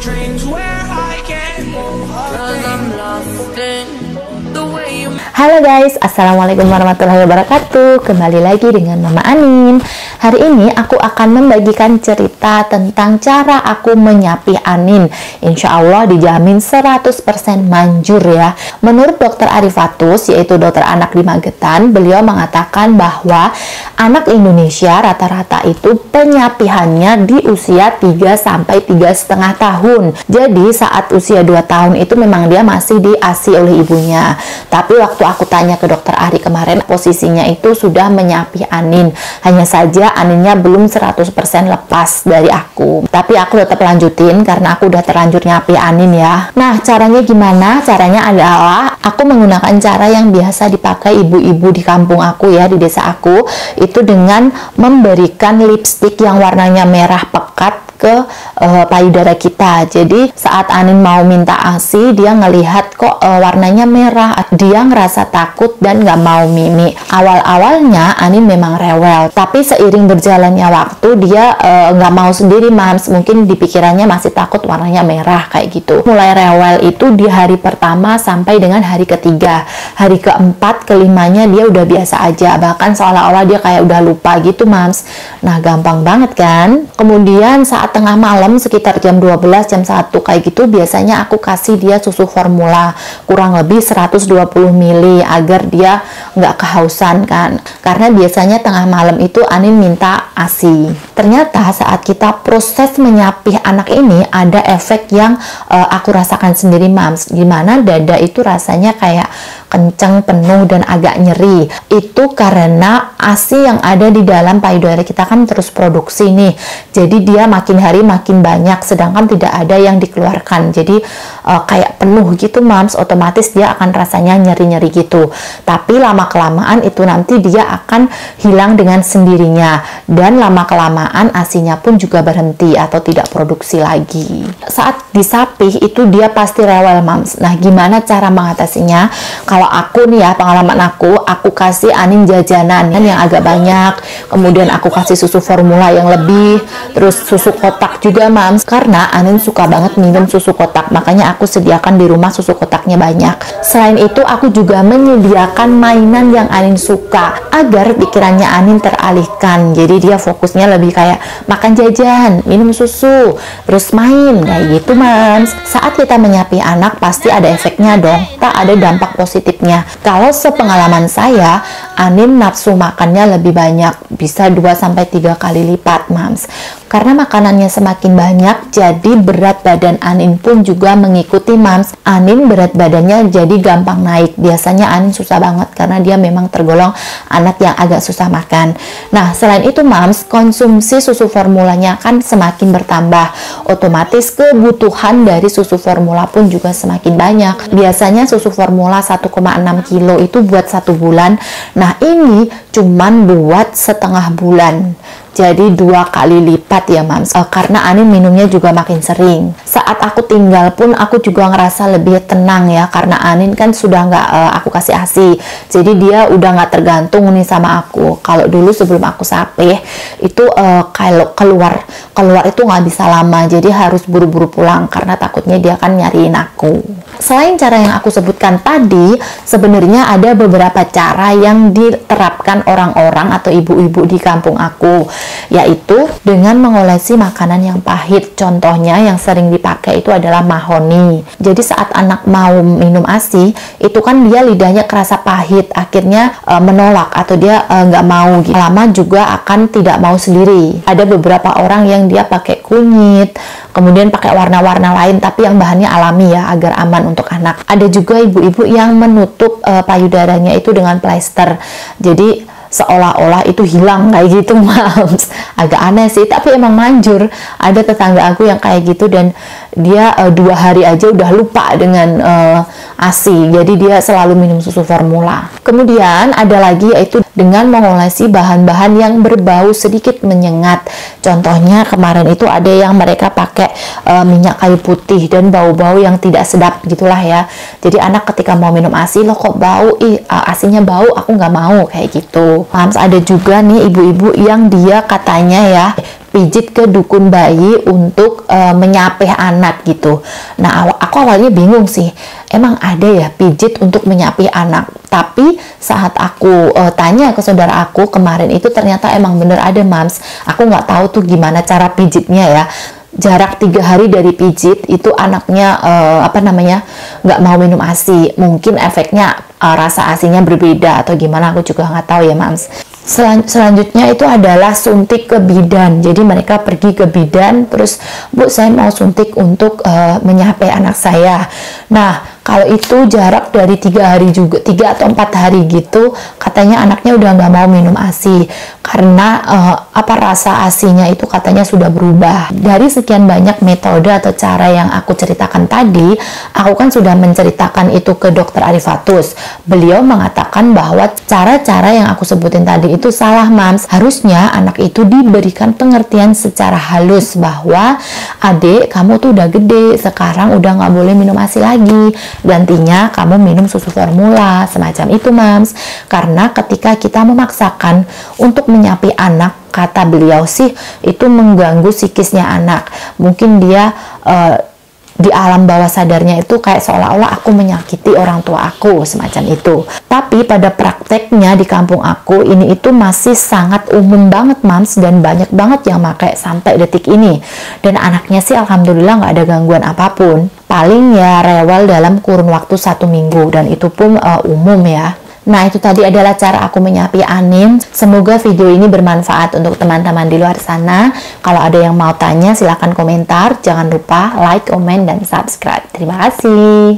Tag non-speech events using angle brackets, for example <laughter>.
dreams where I can move Cause I'm lost in the way you Halo guys, Assalamualaikum warahmatullahi wabarakatuh. Kembali lagi dengan Mama Anin. Hari ini aku akan membagikan cerita tentang cara aku menyapi Anin. Insya Allah dijamin 100% manjur ya. Menurut dokter Arifatus, yaitu dokter anak di Magetan Beliau mengatakan bahwa anak Indonesia rata-rata itu penyapihannya di usia 3-3 setengah tahun. Jadi saat usia 2 tahun itu memang dia masih diasi oleh ibunya. Tapi waktu aku tanya ke dokter Ari kemarin posisinya itu sudah menyapi Anin. Hanya saja Aninnya belum 100% lepas dari aku. Tapi aku tetap lanjutin karena aku udah terlanjur nyapi Anin ya. Nah caranya gimana? Caranya adalah aku menggunakan cara yang biasa dipakai ibu-ibu di kampung aku ya di desa aku. Itu dengan memberikan lipstick yang warnanya merah pekat ke uh, payudara kita. Jadi saat Anin mau minta ASI, dia ngelihat kok uh, warnanya merah. Dia ngerasa takut dan nggak mau mimi. Awal-awalnya Anin memang rewel, tapi seiring berjalannya waktu dia nggak uh, mau sendiri, mams. Mungkin di pikirannya masih takut warnanya merah kayak gitu. Mulai rewel itu di hari pertama sampai dengan hari ketiga. Hari keempat, kelimanya dia udah biasa aja. Bahkan seolah-olah dia kayak udah lupa gitu, mams. Nah, gampang banget kan? Kemudian saat tengah malam sekitar jam 12 jam 1 kayak gitu biasanya aku kasih dia susu formula kurang lebih 120 ml agar dia nggak kehausan kan karena biasanya tengah malam itu Anin minta ASI ternyata saat kita proses menyapih anak ini ada efek yang uh, aku rasakan sendiri mams gimana dada itu rasanya kayak kencang, penuh, dan agak nyeri. Itu karena ASI yang ada di dalam payudara kita kan terus produksi nih. Jadi dia makin hari makin banyak, sedangkan tidak ada yang dikeluarkan. Jadi uh, kayak penuh gitu mams, otomatis dia akan rasanya nyeri-nyeri gitu. Tapi lama-kelamaan itu nanti dia akan hilang dengan sendirinya. Dan lama-kelamaan ASINya pun juga berhenti atau tidak produksi lagi. Saat disapih itu dia pasti rewel mams. Nah gimana cara mengatasinya? Kalau aku nih ya pengalaman aku aku kasih Anin jajanan yang agak banyak. Kemudian aku kasih susu formula yang lebih terus susu kotak juga mams karena Anin suka banget minum susu kotak makanya aku sediakan di rumah susu kotaknya banyak. Selain itu aku juga menyediakan mainan yang Anin suka agar pikirannya Anin teralihkan. Jadi dia fokusnya lebih kayak makan jajan minum susu terus main. Kayak gitu mams saat kita menyapi anak pasti ada efeknya dong. Tak ada dampak positif positifnya. Kalau sepengalaman saya, Anin nafsu makannya lebih banyak, bisa 2 sampai 3 kali lipat, Mams. Karena makanannya semakin banyak, jadi berat badan Anin pun juga mengikuti, Mams. Anin berat badannya jadi gampang naik. Biasanya Anin susah banget karena dia memang tergolong anak yang agak susah makan. Nah, selain itu, Mams, konsumsi susu formulanya kan semakin bertambah. Otomatis kebutuhan dari susu formula pun juga semakin banyak. Biasanya susu formula 1,5 kilo itu buat satu bulan. Nah ini cuman buat setengah bulan. Jadi dua kali lipat ya mams. Uh, karena Anin minumnya juga makin sering. Saat aku tinggal pun aku juga ngerasa lebih tenang ya karena Anin kan sudah nggak uh, aku kasih asi jadi dia udah nggak tergantung nih sama aku. Kalau dulu sebelum aku sapeh itu uh, kalau keluar keluar itu nggak bisa lama. Jadi harus buru-buru pulang karena takutnya dia kan nyariin aku. Selain cara yang aku sebutkan tadi sebenarnya ada beberapa cara yang diterapkan orang-orang atau ibu-ibu di kampung aku yaitu dengan mengolesi makanan yang pahit. Contohnya yang sering dipakai itu adalah mahoni. Jadi saat anak mau minum ASI, itu kan dia lidahnya kerasa pahit, akhirnya e, menolak atau dia e, nggak mau. Gitu. Lama juga akan tidak mau sendiri. Ada beberapa orang yang dia pakai kunyit, kemudian pakai warna-warna lain tapi yang bahannya alami ya agar aman untuk anak. Ada juga ibu-ibu yang menutup e, payudaranya itu dengan plester. Jadi seolah-olah itu hilang kayak gitu <laughs> mams. Agak aneh sih tapi emang manjur. Ada tetangga aku yang kayak gitu dan dia uh, dua hari aja udah lupa dengan uh, ASI jadi dia selalu minum susu formula. Kemudian ada lagi yaitu dengan mengolesi bahan-bahan yang berbau sedikit menyengat. Contohnya kemarin itu ada yang mereka pakai uh, minyak kayu putih dan bau-bau yang tidak sedap gitulah ya. Jadi anak ketika mau minum ASI loh kok bau? Ih ASInya bau aku nggak mau kayak gitu Mams ada juga nih ibu-ibu yang dia katanya ya pijit ke dukun bayi untuk uh, menyapih anak gitu. Nah, aw aku awalnya bingung sih, emang ada ya pijit untuk menyapih anak. Tapi saat aku uh, tanya ke saudara aku kemarin itu ternyata emang bener ada mams. Aku nggak tahu tuh gimana cara pijitnya ya jarak tiga hari dari pijit itu anaknya uh, apa namanya nggak mau minum asi mungkin efeknya uh, rasa asinya berbeda atau gimana aku juga nggak tahu ya mams. Selan selanjutnya itu adalah suntik ke bidan. Jadi mereka pergi ke bidan terus bu saya mau suntik untuk uh, menyapai anak saya. Nah kalau itu jarak dari tiga hari juga tiga atau empat hari gitu katanya anaknya udah nggak mau minum asi karena uh, apa rasa asinya itu katanya sudah berubah. Dari sekian banyak metode atau cara yang aku ceritakan tadi aku kan sudah menceritakan itu ke dokter Arifatus. Beliau mengatakan bahwa cara-cara yang aku sebutin tadi itu salah mams. Harusnya anak itu diberikan pengertian secara halus bahwa adik kamu tuh udah gede sekarang udah nggak boleh minum asi lagi gantinya kamu minum susu formula semacam itu mams. Karena ketika kita memaksakan untuk menyapi anak kata beliau sih itu mengganggu psikisnya anak. Mungkin dia uh, di alam bawah sadarnya itu kayak seolah-olah aku menyakiti orang tua aku semacam itu. Tapi pada prakteknya di kampung aku ini itu masih sangat umum banget mams dan banyak banget yang pakai sampai detik ini. Dan anaknya sih alhamdulillah nggak ada gangguan apa pun. Paling ya rewel dalam kurun waktu satu minggu dan itu pun uh, umum ya. Nah, itu tadi adalah cara aku menyapi Anin. Semoga video ini bermanfaat untuk teman-teman di luar sana. Kalau ada yang mau tanya, silahkan komentar. Jangan lupa like, komen, dan subscribe. Terima kasih.